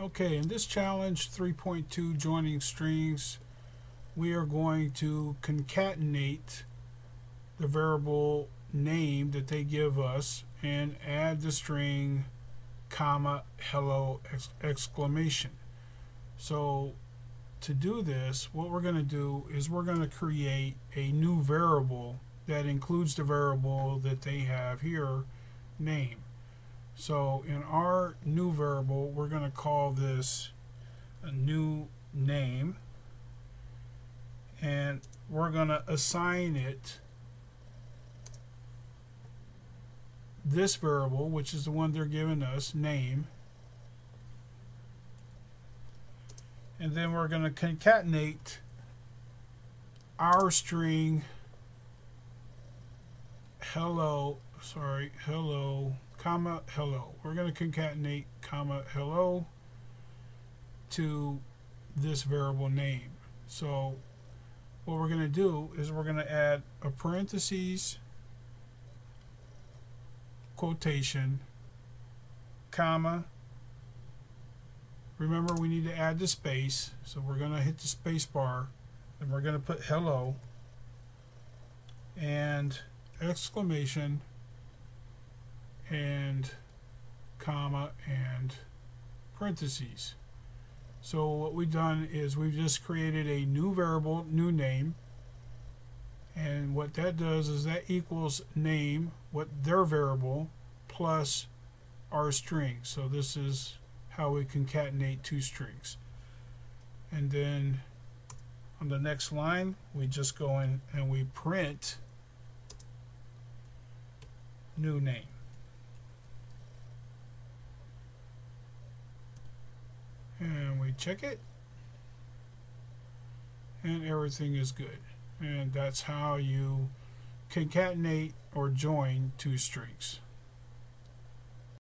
Okay, in this challenge 3.2 joining strings, we are going to concatenate the variable name that they give us and add the string comma hello exclamation. So to do this, what we're going to do is we're going to create a new variable that includes the variable that they have here, name. So in our new variable, we're going to call this a new name. And we're going to assign it this variable, which is the one they're giving us, name. And then we're going to concatenate our string hello, sorry, hello, comma, hello. We're going to concatenate comma, hello to this variable name. So what we're going to do is we're going to add a parentheses, quotation, comma, remember we need to add the space so we're going to hit the space bar and we're going to put hello and exclamation and comma and parentheses so what we've done is we've just created a new variable new name and what that does is that equals name what their variable plus our string so this is how we concatenate two strings. And then on the next line, we just go in and we print new name. We check it. And everything is good. And that's how you concatenate or join two strings.